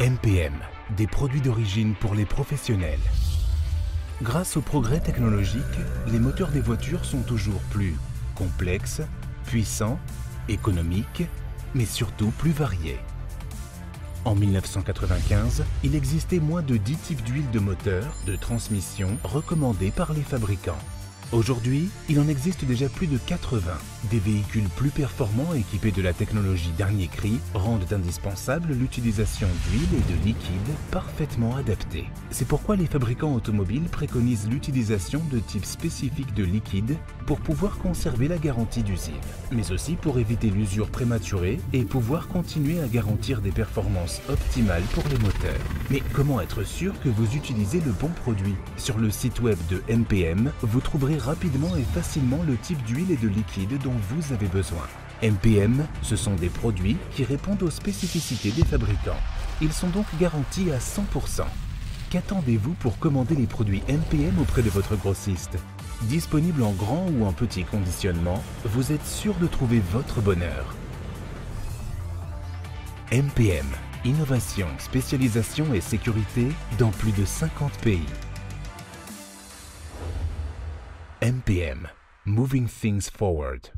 MPM, des produits d'origine pour les professionnels. Grâce au progrès technologique, les moteurs des voitures sont toujours plus complexes, puissants, économiques, mais surtout plus variés. En 1995, il existait moins de 10 types d'huile de moteur, de transmission recommandés par les fabricants. Aujourd'hui, il en existe déjà plus de 80. Des véhicules plus performants équipés de la technologie dernier cri rendent indispensable l'utilisation d'huile et de liquide parfaitement adaptés. C'est pourquoi les fabricants automobiles préconisent l'utilisation de types spécifiques de liquide pour pouvoir conserver la garantie d'usine, mais aussi pour éviter l'usure prématurée et pouvoir continuer à garantir des performances optimales pour les moteurs. Mais comment être sûr que vous utilisez le bon produit? Sur le site web de MPM, vous trouverez rapidement et facilement le type d'huile et de liquide dont vous avez besoin. MPM, ce sont des produits qui répondent aux spécificités des fabricants. Ils sont donc garantis à 100%. Qu'attendez-vous pour commander les produits MPM auprès de votre grossiste? Disponible en grand ou en petit conditionnement, vous êtes sûr de trouver votre bonheur. MPM, innovation, spécialisation et sécurité dans plus de 50 pays. MPM, Moving Things Forward.